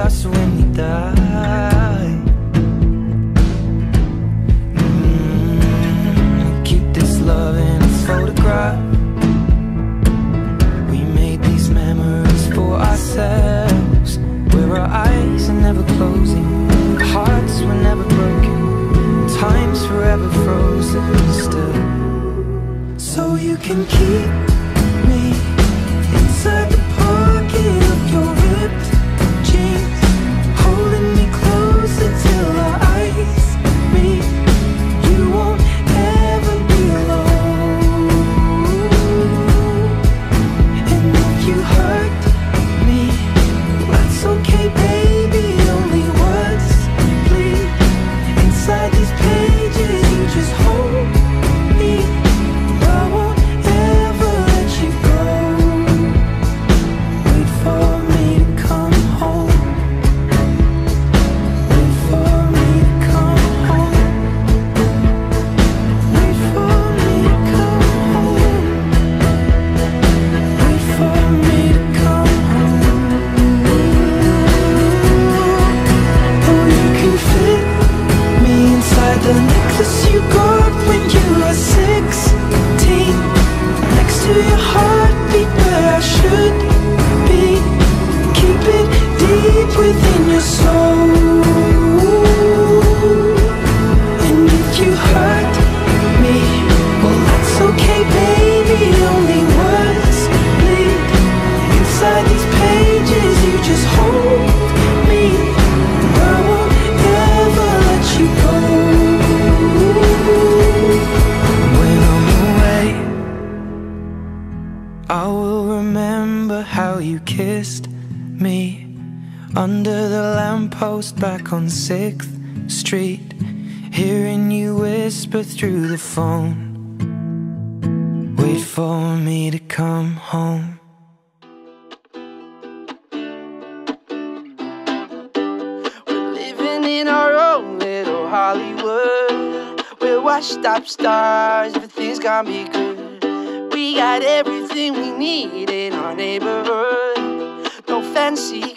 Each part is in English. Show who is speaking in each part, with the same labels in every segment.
Speaker 1: with us when within your soul. Kissed me under the lamppost back on 6th Street, hearing you whisper through the phone. Wait for me to come home.
Speaker 2: We're living in our own little Hollywood. We're washed up stars, everything's gonna be good. We got everything we need in our neighborhood. Fancy.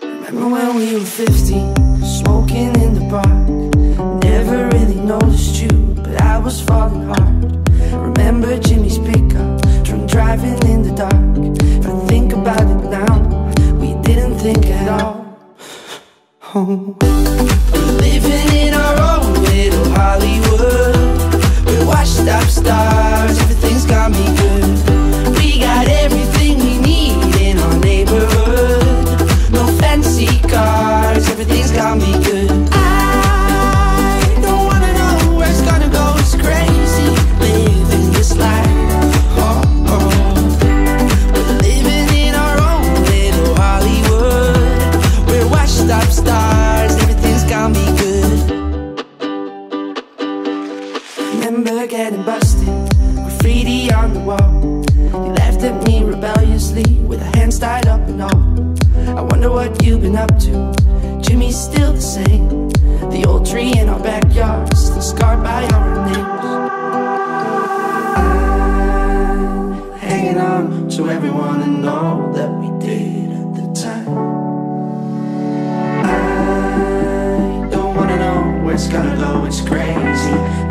Speaker 2: Remember when we were 15, smoking in the park? Never really noticed you, but I was falling hard. Remember Jimmy's pickup, drunk driving in the dark. If I think about it now, we didn't think at all. Oh. wonder what you've been up to. Jimmy's still the same. The old tree in our backyard Still scarred by our names. I'm hanging on to everyone and all that we did at the time. I don't wanna know where it's gonna go, it's crazy.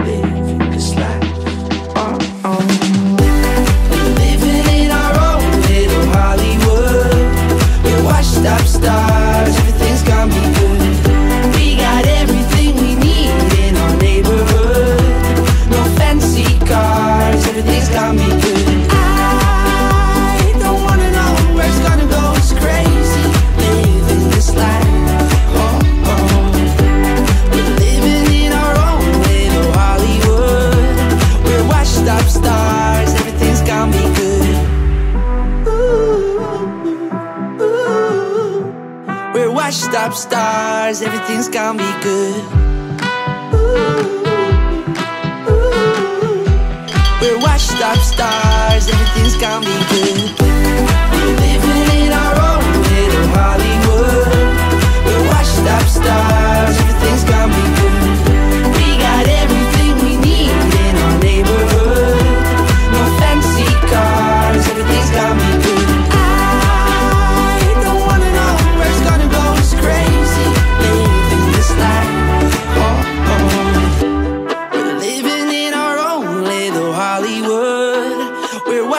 Speaker 2: everything's gonna be good. We're washed up stars, everything's gonna be good. We're living in our own little Hollywood. We're washed up stars.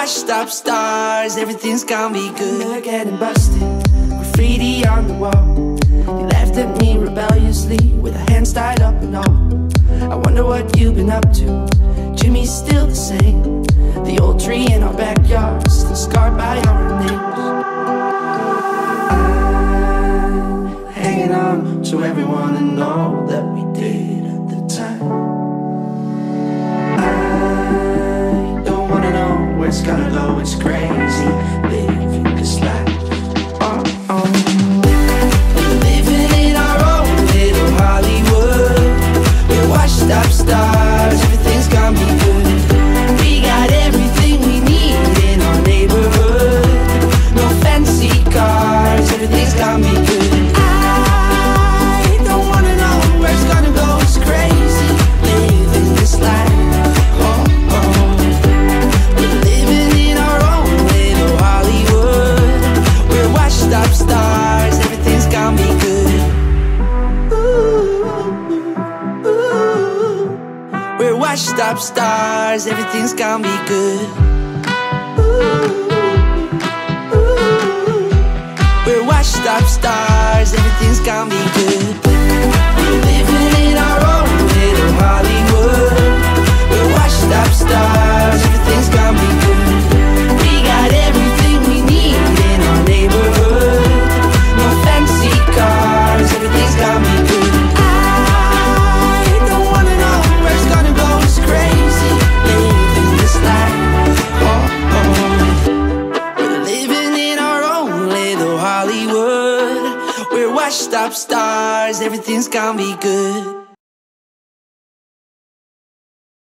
Speaker 2: Washed up stars, everything's gonna be good. They're getting busted, graffiti on the wall. You laughed at me rebelliously with our hands tied up and all. I wonder what you've been up to. Jimmy's still the same. gonna go, it's crazy. Up stars, everything's gonna be good. Ooh, ooh, we're washed up stars, everything's gonna be good. everything's gonna be good.